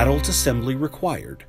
adult assembly required.